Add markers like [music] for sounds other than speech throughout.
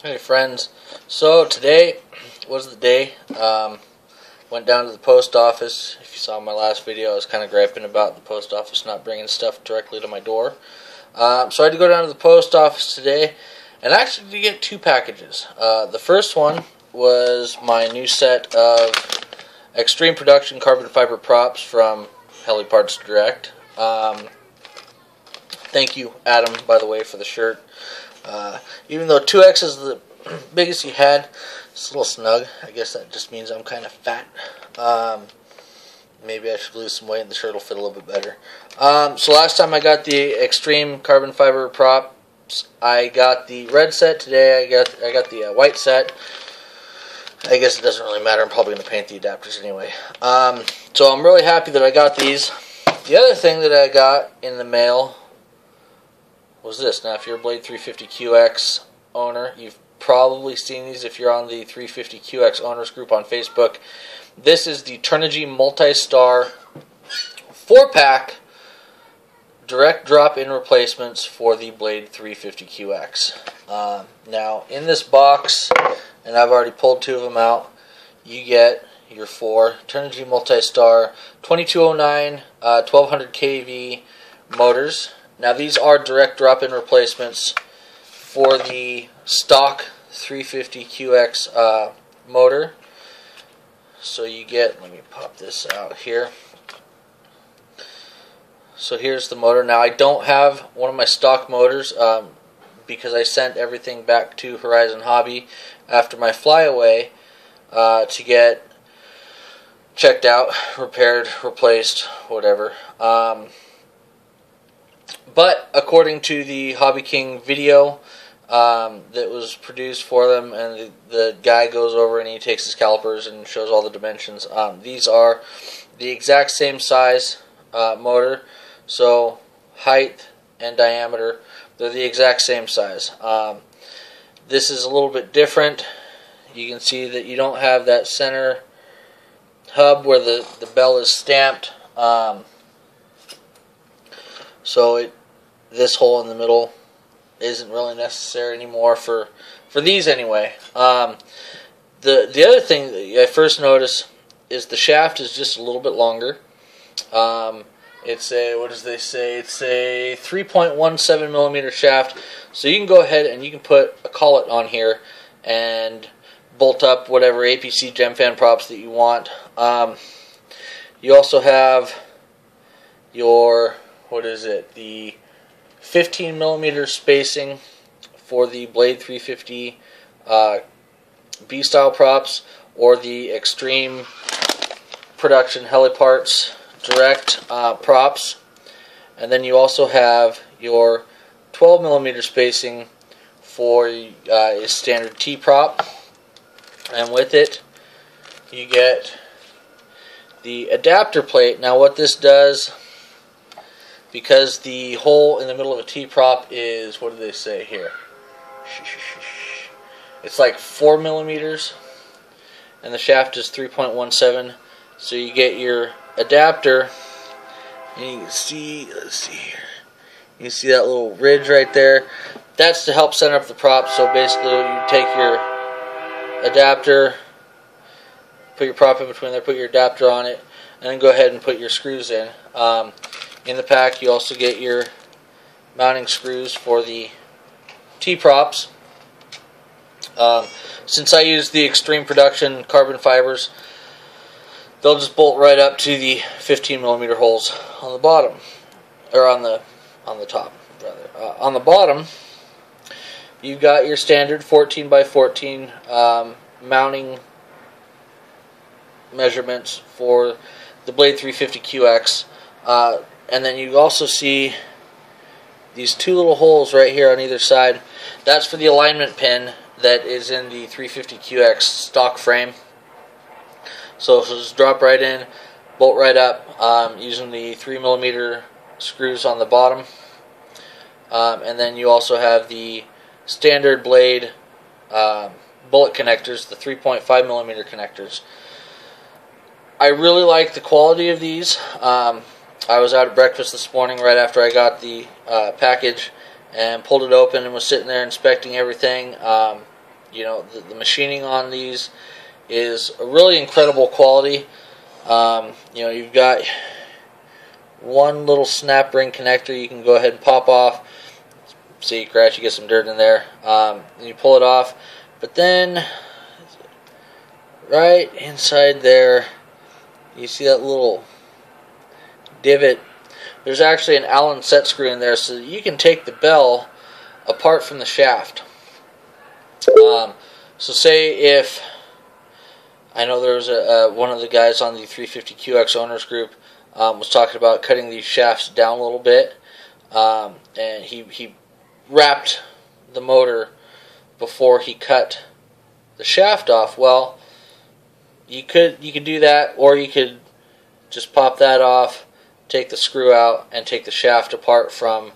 Hey friends, so today was the day. Um, went down to the post office. If you saw my last video, I was kind of griping about the post office not bringing stuff directly to my door. Um, so I had to go down to the post office today and actually to get two packages. Uh, the first one was my new set of Xtreme Production carbon fiber props from Heli Parts Direct. Um, thank you, Adam, by the way, for the shirt. Uh, even though 2X is the [clears throat] biggest you had, it's a little snug. I guess that just means I'm kind of fat. Um, maybe I should lose some weight and the shirt will fit a little bit better. Um, so last time I got the extreme carbon fiber props, I got the red set. Today I got I got the uh, white set. I guess it doesn't really matter. I'm probably going to paint the adapters anyway. Um, so I'm really happy that I got these. The other thing that I got in the mail was this. Now, if you're a Blade 350QX owner, you've probably seen these if you're on the 350QX owners group on Facebook. This is the Turnigy Multistar 4-pack direct drop-in replacements for the Blade 350QX. Uh, now, in this box, and I've already pulled two of them out, you get your four Turnigy Multistar 2209 uh, 1200 kV motors now these are direct drop-in replacements for the stock 350QX uh, motor. So you get, let me pop this out here. So here's the motor. Now I don't have one of my stock motors um, because I sent everything back to Horizon Hobby after my flyaway uh, to get checked out, repaired, replaced, whatever. Um, but according to the Hobby King video um, that was produced for them, and the, the, guy goes over and he takes his calipers and shows all the dimensions. Um, these are the exact same size uh, motor, so height and diameter, they're the exact same size. Um, this is a little bit different. You can see that you don't have that center hub where the, the bell is stamped. Um, so it this hole in the middle isn't really necessary anymore for for these anyway. Um, the the other thing that I first noticed is the shaft is just a little bit longer. Um, it's a what does they say? It's a 3.17 millimeter shaft. So you can go ahead and you can put a collet on here and bolt up whatever APC Gemfan props that you want. Um, you also have your what is it? The 15 millimeter spacing for the Blade 350 uh, B style props or the Xtreme Production Heliparts direct uh, props. And then you also have your 12 millimeter spacing for uh, a standard T prop. And with it, you get the adapter plate. Now, what this does because the hole in the middle of a T-prop is, what do they say here? It's like 4 millimeters, and the shaft is 3.17, so you get your adapter, and you can see, let's see here, you see that little ridge right there. That's to help center up the prop, so basically you take your adapter, put your prop in between there, put your adapter on it, and then go ahead and put your screws in. Um, in the pack, you also get your mounting screws for the T-props. Um, since I use the Xtreme Production carbon fibers, they'll just bolt right up to the 15 millimeter holes on the bottom, or on the on the top rather. Uh, on the bottom, you've got your standard 14 by 14 um, mounting measurements for the Blade 350QX. Uh, and then you also see these two little holes right here on either side. That's for the alignment pin that is in the 350QX stock frame. So just drop right in, bolt right up um, using the 3 millimeter screws on the bottom. Um, and then you also have the standard blade uh, bullet connectors, the 3.5 millimeter connectors. I really like the quality of these. Um, I was out at breakfast this morning right after I got the uh, package and pulled it open and was sitting there inspecting everything. Um, you know, the, the, machining on these is a really incredible quality. Um, you know, you've got one little snap ring connector you can go ahead and pop off. See, crash, you get some dirt in there. Um, you pull it off. But then, right inside there, you see that little divot. There's actually an Allen set screw in there so you can take the bell apart from the shaft. Um, so say if I know there was a, one of the guys on the 350QX owners group um, was talking about cutting these shafts down a little bit, um, and he he wrapped the motor before he cut the shaft off. Well, you could you could do that, or you could just pop that off, take the screw out, and take the shaft apart from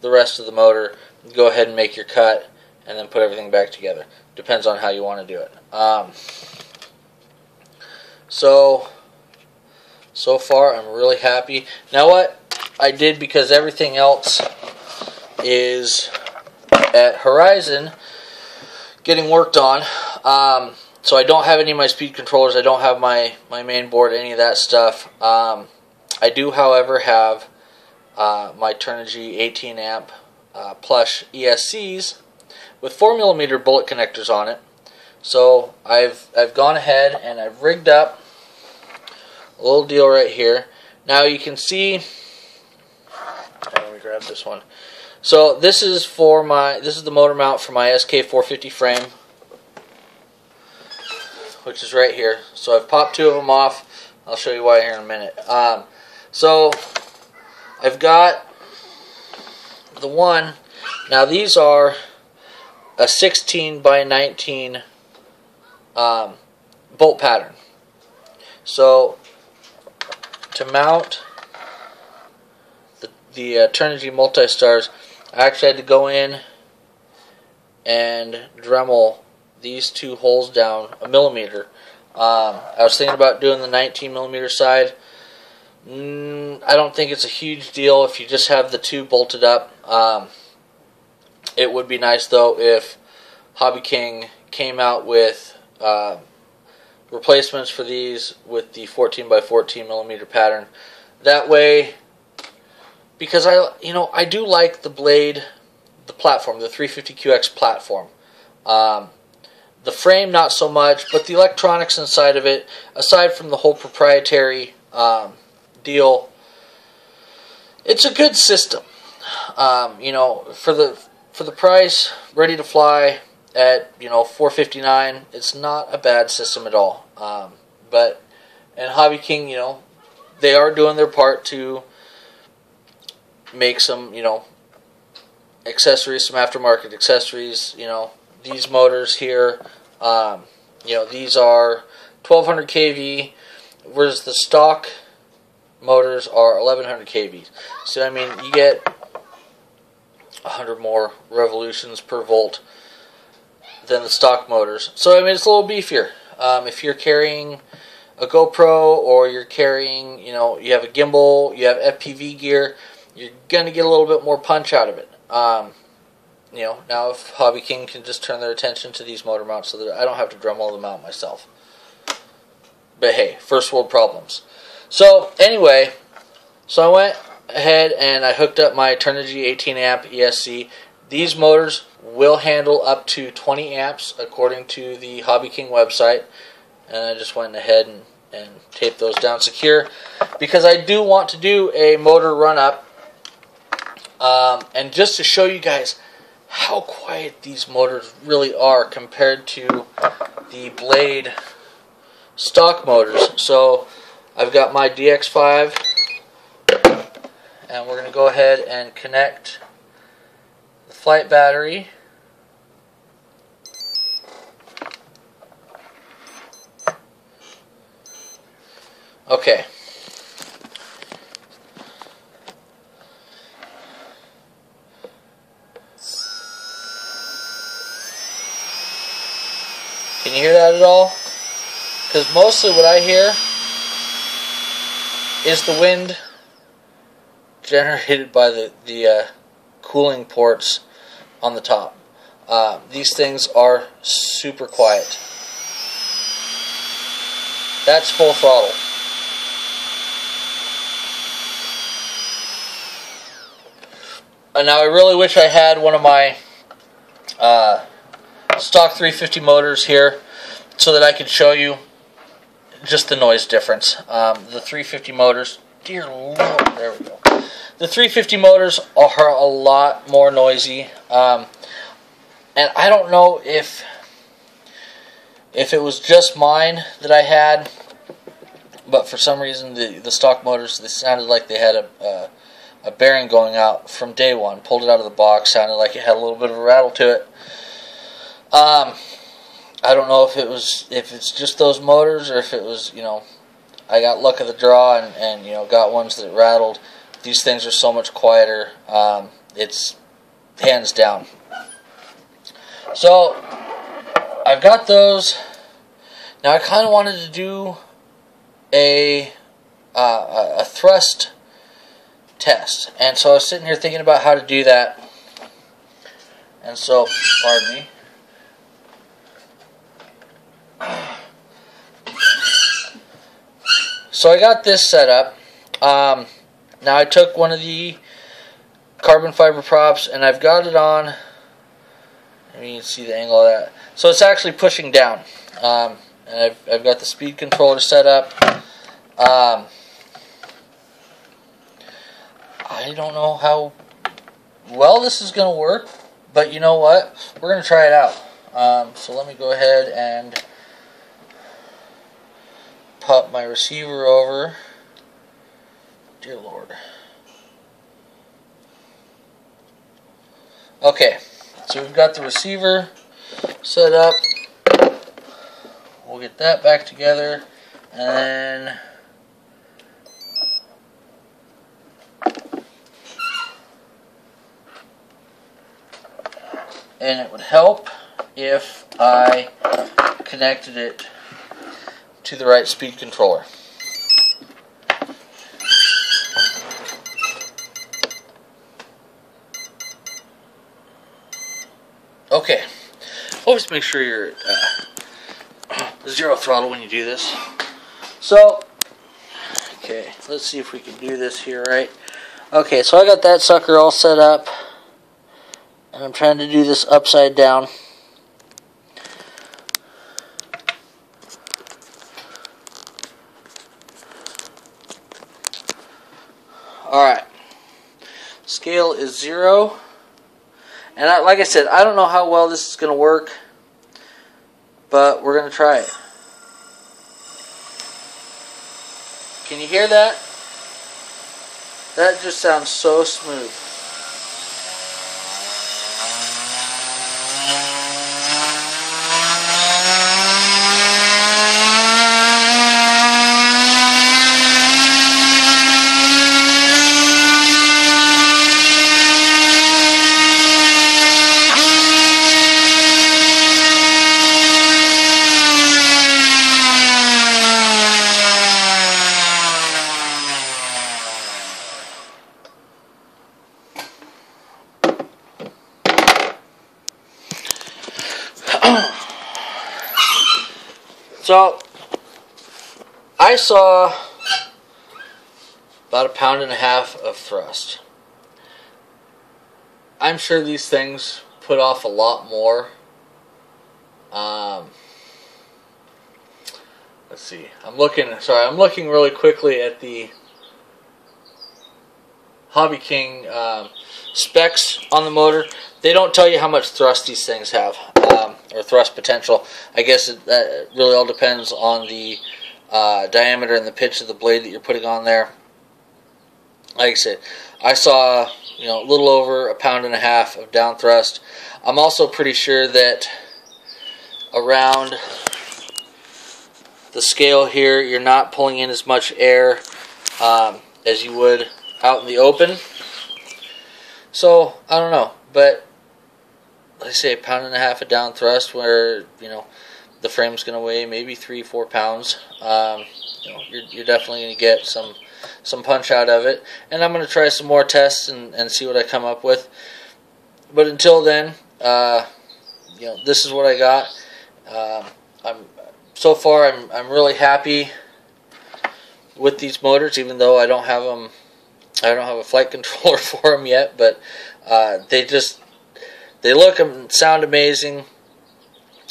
the rest of the motor. Go ahead and make your cut, and then put everything back together. Depends on how you want to do it. Um, so, so far I'm really happy. Now what I did because everything else is at Horizon getting worked on. Um, so I don't have any of my speed controllers. I don't have my, my main board, any of that stuff. Um, I do, however, have uh, my Turnigy 18 amp uh, plush ESCs with 4 millimeter bullet connectors on it. So I've, I've gone ahead and I've rigged up a little deal right here. Now you can see, let me grab this one. So this is for my, this is the motor mount for my SK450 frame, which is right here. So I've popped two of them off. I'll show you why here in a minute. Um, so I've got the one, now these are a 16 by 19 um, bolt pattern. So to mount the, the uh, Turnigy Multistars, I actually had to go in and Dremel these two holes down a millimeter. Um, I was thinking about doing the 19 millimeter side. Mm, I don't think it's a huge deal if you just have the two bolted up. Um, it would be nice though if Hobby King came out with uh, replacements for these with the 14 by 14 millimeter pattern. That way, because I you know I do like the blade, the platform, the 350QX platform. Um, the frame not so much, but the electronics inside of it, aside from the whole proprietary um, deal, it's a good system. Um, you know, for the for the price, ready to fly, at you know 459 it's not a bad system at all. Um, but and hobby king you know they are doing their part to make some you know accessories some aftermarket accessories you know these motors here um, you know these are 1200 kV whereas the stock motors are 1100 kV so I mean you get 100 more revolutions per volt than the stock motors. So I mean, it's a little beefier. Um, if you're carrying a GoPro or you're carrying, you know, you have a gimbal, you have FPV gear, you're gonna get a little bit more punch out of it. Um, you know, now if Hobby King can just turn their attention to these motor mounts so that I don't have to Dremel them out myself. But hey, first world problems. So anyway, so I went ahead and I hooked up my Turnigy 18 amp ESC. These motors will handle up to 20 amps according to the Hobby King website. And I just went ahead and, and taped those down secure because I do want to do a motor run up. Um, and just to show you guys how quiet these motors really are compared to the Blade stock motors. So I've got my DX5 and we're going to go ahead and connect the flight battery Okay. Can you hear that at all? Because mostly what I hear is the wind generated by the, the uh, cooling ports on the top. Uh, these things are super quiet. That's full throttle. And now I really wish I had one of my uh, stock 350 motors here so that I could show you just the noise difference. Um, the 350 motors, dear lord, there we go. The 350 motors are a lot more noisy, um, and I don't know if if it was just mine that I had, but for some reason the the stock motors they sounded like they had a a, a bearing going out from day one. Pulled it out of the box, sounded like it had a little bit of a rattle to it. Um, I don't know if it was if it's just those motors or if it was you know I got luck of the draw and, and you know got ones that rattled. These things are so much quieter. Um, it's hands down. So I've got those. Now I kind of wanted to do a uh, a thrust test, and so I was sitting here thinking about how to do that. And so, pardon me. So I got this set up. Um, now I took one of the carbon fiber props and I've got it on. You can see the angle of that. So it's actually pushing down. Um, and I've, I've got the speed controller set up. Um, I don't know how well this is going to work, but you know what? We're going to try it out. Um, so let me go ahead and pop my receiver over. Dear Lord. Okay, so we've got the receiver set up. We'll get that back together and then and it would help if I connected it to the right speed controller. Okay, always make sure you're uh, [clears throat] zero throttle when you do this. So, okay, let's see if we can do this here right. Okay, so I got that sucker all set up, and I'm trying to do this upside down. Alright. Scale is zero. And I, like I said, I don't know how well this is going to work. But we're going to try it. Can you hear that? That just sounds so smooth. So, I saw about a pound and a half of thrust. I'm sure these things put off a lot more. Um, let's see. I'm looking. Sorry, I'm looking really quickly at the Hobby King um, specs on the motor. They don't tell you how much thrust these things have. Or thrust potential. I guess it, that really all depends on the uh, diameter and the pitch of the blade that you're putting on there. Like I said, I saw you know a little over a pound and a half of down thrust. I'm also pretty sure that around the scale here, you're not pulling in as much air um, as you would out in the open. So I don't know, but let's say a pound and a half of down thrust where you know the frame's going to weigh maybe three four pounds um, you know you're, you're definitely going to get some some punch out of it and I'm going to try some more tests and, and see what I come up with but until then uh, you know, this is what I got. Um, I'm so far I'm I'm really happy with these motors, even though I don't have them. I don't have a flight [laughs] controller for them yet, but uh, they just they look and sound amazing.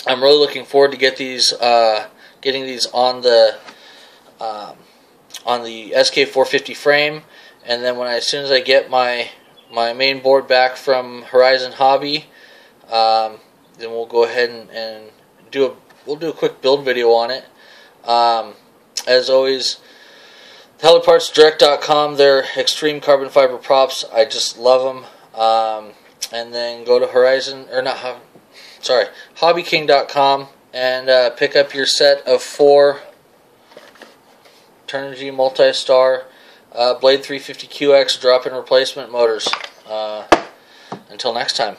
I'm really looking forward to get these, uh, getting these on the um, on the SK450 frame, and then when I, as soon as I get my my main board back from Horizon Hobby, um, then we'll go ahead and, and, do a we'll do a quick build video on it. Um, as always, HeliPartsDirect.com. They're extreme carbon fiber props. I just love them. And then go to Horizon or not sorry, hobbyking.com and uh, pick up your set of four Turnigy Multistar uh, Blade 350QX drop-in replacement motors. Uh, until next time.